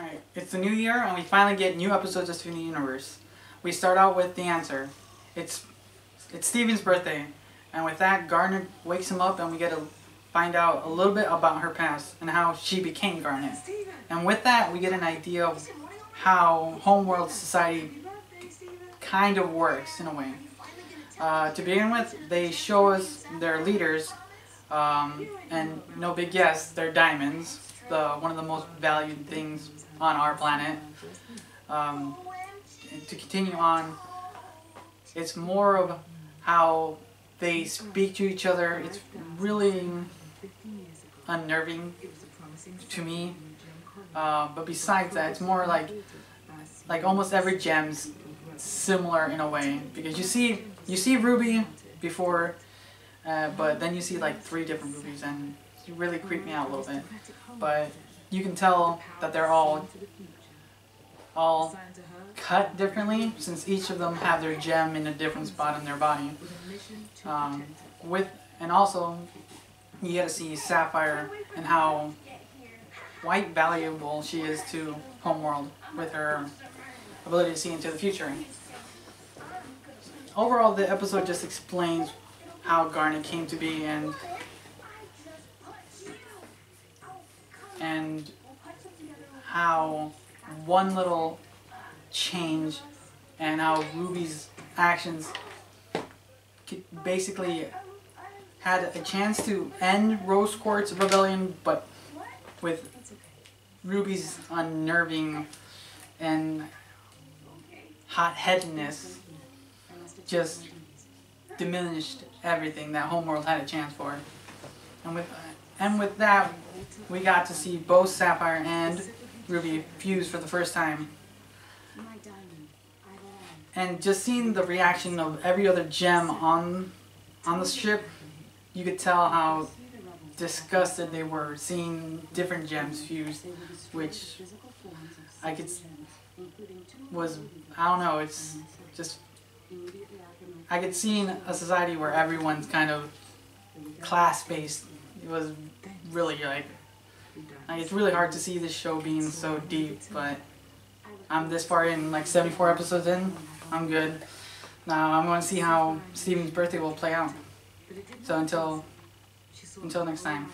Alright, it's the new year and we finally get new episodes of Steven Universe. We start out with the answer. It's it's Steven's birthday, and with that, Garnet wakes him up and we get to find out a little bit about her past and how she became Garnet. And with that, we get an idea of how Homeworld society kind of works in a way. Uh, to begin with, they show us their leaders, um, and no big guess, they're diamonds, the one of the most valued things on our planet. Um, to continue on, it's more of how they speak to each other. It's really unnerving to me. Uh, but besides that, it's more like like almost every gem's similar in a way because you see you see Ruby before, uh, but then you see like three different Rubies and you really creep me out a little bit. But you can tell that they're all all cut differently since each of them have their gem in a different spot in their body. Um, with and also you get to see Sapphire and how quite valuable she is to Homeworld with her ability to see into the future. Overall, the episode just explains how Garnet came to be and and how one little change and how Ruby's actions basically had a chance to end Rose Quartz rebellion, but with Ruby's unnerving and hot-headedness just diminished everything that Homeworld had a chance for. And with and with that, we got to see both Sapphire and Ruby fuse for the first time. And just seeing the reaction of every other gem on on the ship, you could tell how disgusted they were seeing different gems fused, which I could was I don't know. It's just I could see in a society where everyone's kind of class based. It was really like, like it's really hard to see this show being so deep, but I'm this far in, like 74 episodes in. I'm good. Now I'm going to see how Steven's birthday will play out. So until until next time.